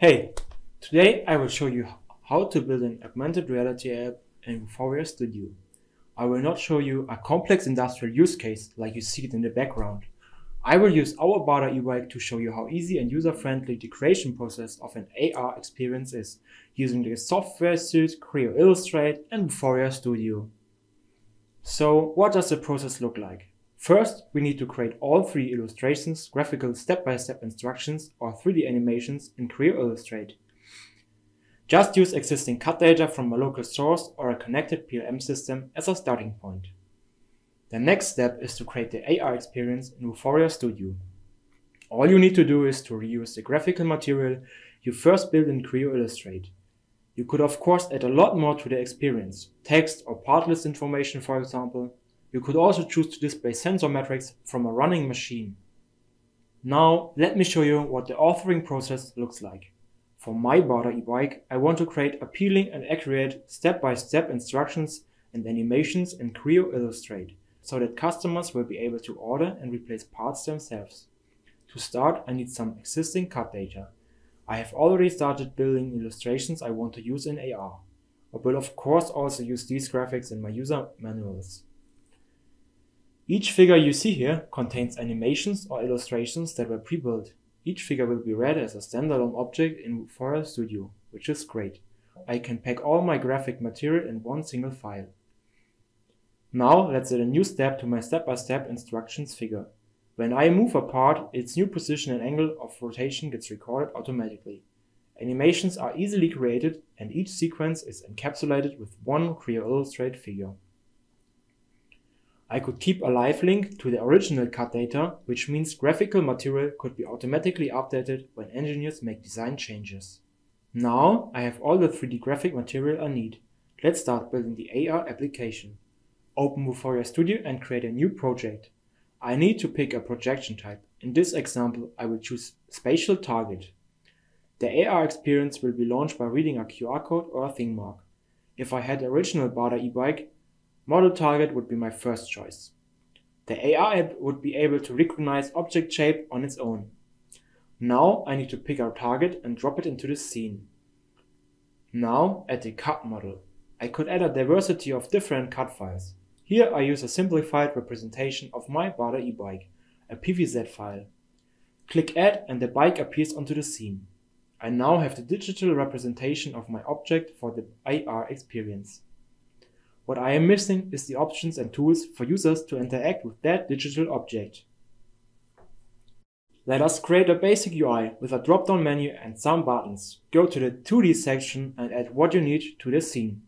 Hey, today I will show you how to build an augmented reality app in Vuforia Studio. I will not show you a complex industrial use case like you see it in the background. I will use our Bada e-bike to show you how easy and user-friendly the creation process of an AR experience is using the software suite Creo Illustrate and Vuforia Studio. So what does the process look like? First, we need to create all 3D illustrations, graphical step-by-step -step instructions, or 3D animations in Creo Illustrate. Just use existing CAD data from a local source or a connected PLM system as a starting point. The next step is to create the AR experience in Vuforia Studio. All you need to do is to reuse the graphical material you first built in Creo Illustrate. You could of course add a lot more to the experience, text or part list information for example, you could also choose to display sensor metrics from a running machine. Now let me show you what the authoring process looks like. For my Bada e-bike, I want to create appealing and accurate step-by-step -step instructions and animations in Creo Illustrate, so that customers will be able to order and replace parts themselves. To start, I need some existing CAD data. I have already started building illustrations I want to use in AR. I will of course also use these graphics in my user manuals. Each figure you see here contains animations or illustrations that were pre-built. Each figure will be read as a standalone object in Vuforia Studio, which is great. I can pack all my graphic material in one single file. Now let's add a new step to my step-by-step -step instructions figure. When I move a part, its new position and angle of rotation gets recorded automatically. Animations are easily created and each sequence is encapsulated with one Creo Illustrate figure. I could keep a live link to the original CAD data, which means graphical material could be automatically updated when engineers make design changes. Now I have all the 3D graphic material I need. Let's start building the AR application. Open Vuforia Studio and create a new project. I need to pick a projection type. In this example, I will choose Spatial Target. The AR experience will be launched by reading a QR code or a ThingMark. If I had the original Bada e-bike, Model target would be my first choice. The AR app would be able to recognize object shape on its own. Now I need to pick our target and drop it into the scene. Now add the CAD model. I could add a diversity of different CAD files. Here I use a simplified representation of my Bada e-bike, a PVZ file. Click add and the bike appears onto the scene. I now have the digital representation of my object for the AR experience. What I am missing is the options and tools for users to interact with that digital object. Let us create a basic UI with a drop-down menu and some buttons. Go to the 2D section and add what you need to the scene.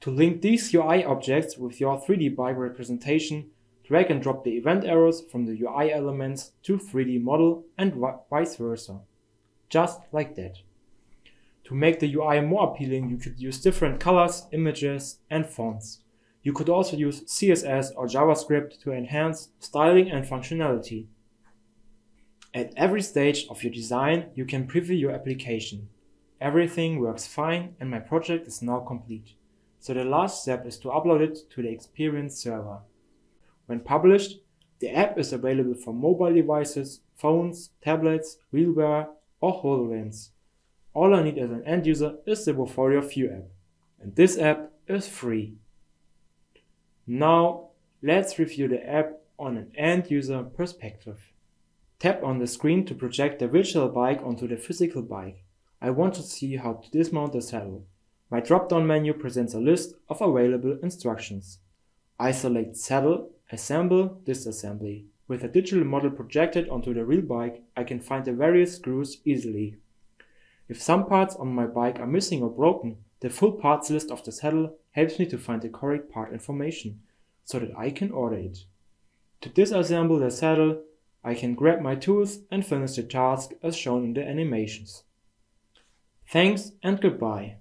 To link these UI objects with your 3D bike representation, drag and drop the event arrows from the UI elements to 3D model and vice versa. Just like that. To make the UI more appealing, you could use different colors, images, and fonts. You could also use CSS or JavaScript to enhance styling and functionality. At every stage of your design, you can preview your application. Everything works fine and my project is now complete. So the last step is to upload it to the Experience server. When published, the app is available for mobile devices, phones, tablets, RealWear or HoloLens. All I need as an end user is the Vuforia View app. And this app is free. Now let's review the app on an end user perspective. Tap on the screen to project the virtual bike onto the physical bike. I want to see how to dismount the saddle. My drop-down menu presents a list of available instructions. I select Saddle, Assemble, Disassembly. With a digital model projected onto the real bike, I can find the various screws easily. If some parts on my bike are missing or broken, the full parts list of the saddle helps me to find the correct part information, so that I can order it. To disassemble the saddle, I can grab my tools and finish the task as shown in the animations. Thanks and goodbye.